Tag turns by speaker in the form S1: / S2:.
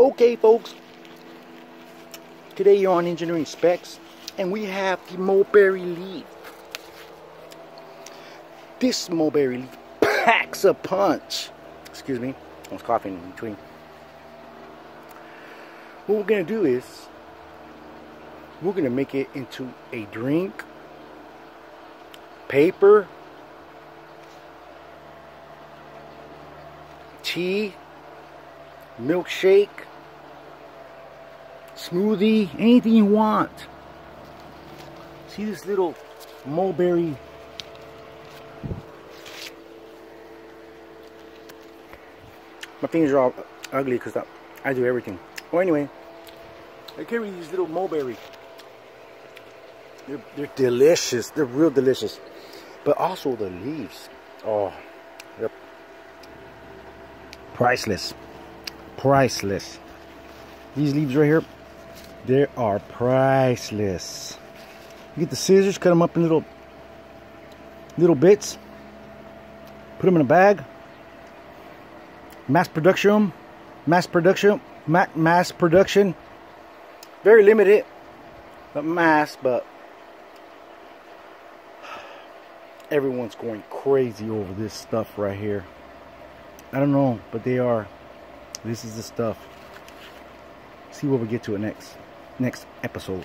S1: Okay, folks. Today you're on Engineering Specs, and we have the mulberry leaf. This mulberry leaf packs a punch. Excuse me, I was coughing in between. What we're gonna do is we're gonna make it into a drink, paper, tea, milkshake, smoothie, anything you want. See this little mulberry my fingers are all ugly because I, do everything. Well, anyway, I carry these little mulberry. They're, they're delicious. They're real delicious. But also the leaves. Oh, yep. Priceless. Priceless. These leaves right here, they are priceless. You get the scissors, cut them up in little little bits. Put them in a bag. Mass production, mass production, ma mass production. Very limited, but mass. But everyone's going crazy over this stuff right here. I don't know, but they are. This is the stuff. See what we get to it next next episode.